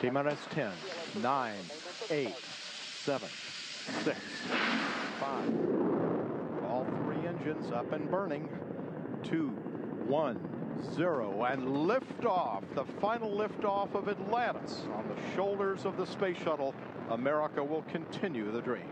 T minus 10, 9, 8, 7, 6, 5. All three engines up and burning. 2, 1, 0. And liftoff, the final liftoff of Atlantis on the shoulders of the space shuttle. America will continue the dream.